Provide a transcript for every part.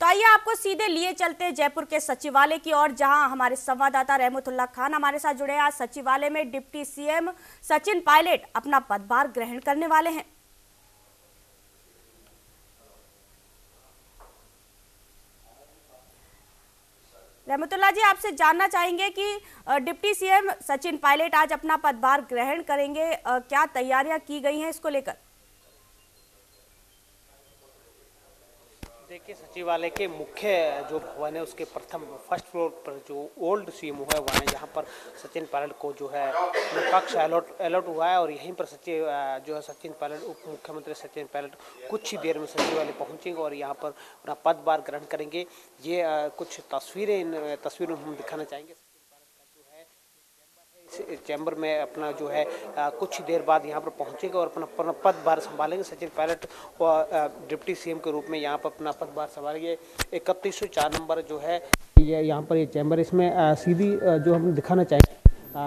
तो आइए आपको सीधे लिए चलते हैं जयपुर के सचिवालय की ओर, जहाँ हमारे संवाददाता रहमतुल्ला खान हमारे साथ जुड़े आज सचिवालय में डिप्टी सीएम सचिन पायलट अपना पदभार ग्रहण करने वाले हैं। रहमतुल्ला जी, आपसे जानना चाहेंगे कि डिप्टी सीएम सचिन पायलट आज अपना पदभार ग्रहण करेंगे। क्या तैयारियाँ की गई हैं इसको लेकर? देखिए, सचिवालय के मुख्य जो भवन है, उसके प्रथम फ़र्स्ट फ्लोर पर जो ओल्ड सी एम है, वहाँ जहाँ पर सचिन पायलट को जो है कक्ष अलॉट अलॉट हुआ है और यहीं पर सचिव जो है सचिन पायलट, उप मुख्यमंत्री सचिन पायलट कुछ ही देर में सचिवालय पहुँचेंगे और यहाँ पर अपना पदभार ग्रहण करेंगे। ये कुछ तस्वीरें इन, तस्वीरों में हम दिखाना चाहेंगे। चैम्बर में अपना जो है कुछ देर बाद यहाँ पर पहुँचेगा और अपना अपना पदभार संभालेंगे। सचिन पायलट डिप्टी सीएम के रूप में यहाँ पर अपना पदभार संभालेंगे। इकतीस सौ चार नंबर जो है, ये यहाँ पर ये चैम्बर इसमें सीधी जो हम दिखाना चाहेंगे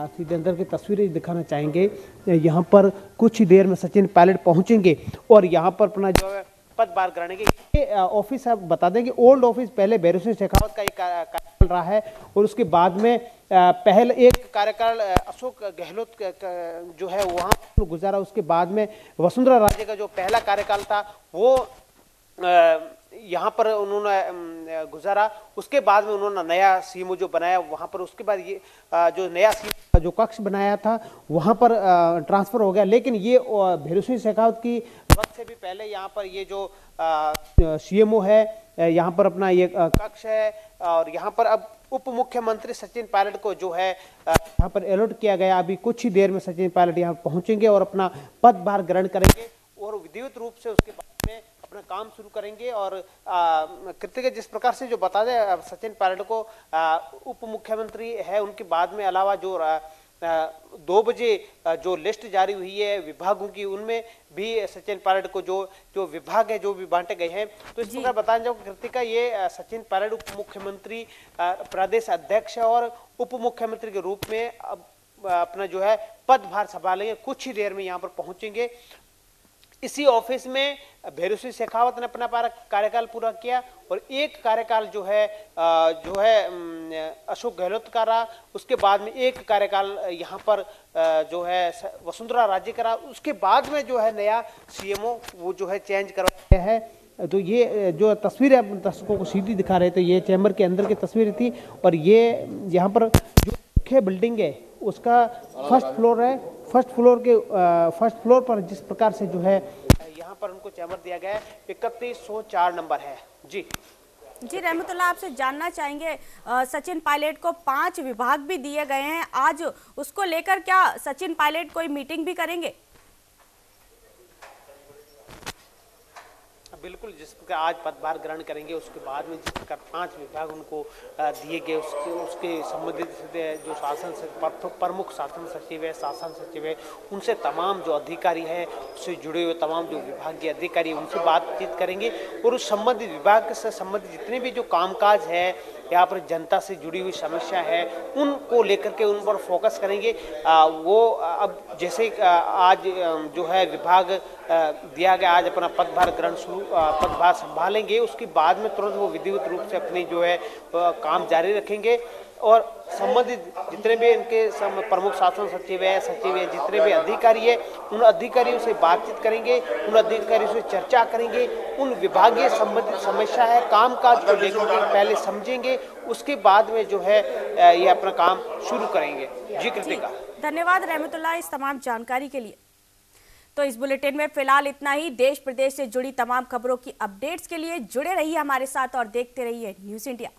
सीधे अंदर की तस्वीरें दिखाना चाहेंगे। यहाँ पर कुछ ही देर में सचिन पायलट पहुँचेंगे और यहाँ पर अपना जो है पदभार ग्रहण के ऑफ़िस आप बता दें कि ओल्ड ऑफ़िस पहले बैरू शेखावत का एक चल रहा है और उसके बाद में पहले एक कार्यकाल अशोक गहलोत जो है वहाँ गुजारा। उसके बाद में वसुंधरा राजे का जो पहला कार्यकाल था, वो यहाँ पर उन्होंने गुजारा। उसके बाद में उन्होंने नया सीमो जो बनाया, वहाँ पर उसके बाद ये जो नया सीम जो कक्ष बनाया था, वहाँ पर ट्रांसफ़र हो गया। लेकिन ये भेरू शेखावत की वक्त से भी पहले यहाँ पर ये जो सीएमओ है यहाँ पर अपना ये कक्ष है, और यहाँ पर अब उप मुख्यमंत्री सचिन पायलट को जो है यहाँ पर अलर्ट किया गया। अभी कुछ ही देर में सचिन पायलट यहाँ पहुँचेंगे और अपना पदभार ग्रहण करेंगे और विधिवत रूप से उसके बाद में अपना काम शुरू करेंगे और कृत्य जिस प्रकार से जो बता दें सचिन पायलट को उप मुख्यमंत्री है, उनके बाद में अलावा जो दो बजे जो लिस्ट जारी हुई है विभागों की उनमें भी सचिन पायलट को जो जो विभाग है जो भी बांटे गए हैं। तो इस प्रकार बताया जाओ कृतिका ये सचिन पायलट उप मुख्यमंत्री प्रदेश अध्यक्ष और उप मुख्यमंत्री के रूप में अब अपना जो है पदभार संभालेंगे। कुछ ही देर में यहाँ पर पहुँचेंगे। इसी ऑफ़िस में भैरव सिंह शेखावत ने अपना कार्यकाल पूरा किया और एक कार्यकाल जो है जो है अशोक गहलोत का रहा उसके बाद में एक कार्यकाल यहाँ पर जो है वसुंधरा राज्य का रहा उसके बाद में जो है नया सीएमओ वो जो है चेंज करवाया है। तो ये जो तस्वीर है दर्शकों को सीधी दिखा रहे थे, ये चैम्बर के अंदर की तस्वीर थी और ये, यहाँ पर जो मुख्य बिल्डिंग है, उसका फ़र्स्ट फ्लोर है। फ़र्स्ट फ्लोर के फ़र्स्ट फ्लोर पर जिस प्रकार से जो है, यहाँ पर उनको चैम्बर दिया गया है। इकतीस नंबर है। जी। जी रहमतुल्ला आपसे जानना चाहेंगे सचिन पायलट को पाँच विभाग भी दिए गए हैं। आज उसको लेकर क्या सचिन पायलट कोई मीटिंग भी करेंगे? बिल्कुल जिस प्रकार आज पदभार ग्रहण करेंगे, उसके बाद में जिस प्रकार पाँच विभाग उनको दिए गए, उसके उसके संबंधित जो शासन प्रमुख शासन सचिव है, शासन सचिव है, उनसे तमाम जो अधिकारी है, उससे जुड़े हुए तमाम जो विभागीय अधिकारी उनसे बातचीत करेंगे और उस संबंधित विभाग से संबंधित जितने भी जो कामकाज है यहाँ पर जनता से जुड़ी हुई समस्या है उनको लेकर के उन पर फोकस करेंगे। आ, वो अब जैसे आज जो है विभाग दिया गया आज अपना पदभार ग्रहण शुरू पदभार संभालेंगे। उसके बाद में तुरंत वो विधिवत रूप से अपनी जो है काम जारी रखेंगे। और संबंधित जितने भी इनके प्रमुख शासन सचिव है सचिव है, जितने भी अधिकारी है, उन अधिकारियों से बातचीत करेंगे, उन अधिकारियों से चर्चा करेंगे, उन विभागीय संबंधित समस्या है काम काज को लेकर पहले समझेंगे, उसके बाद में जो है ये अपना काम शुरू करेंगे। जी, कृतिका। धन्यवाद रहमतुल्ला इस तमाम जानकारी के लिए। तो इस बुलेटिन में फ़िलहाल इतना ही। देश प्रदेश से जुड़ी तमाम खबरों की अपडेट्स के लिए जुड़े रहिए हमारे साथ और देखते रहिए न्यूज़ इंडिया।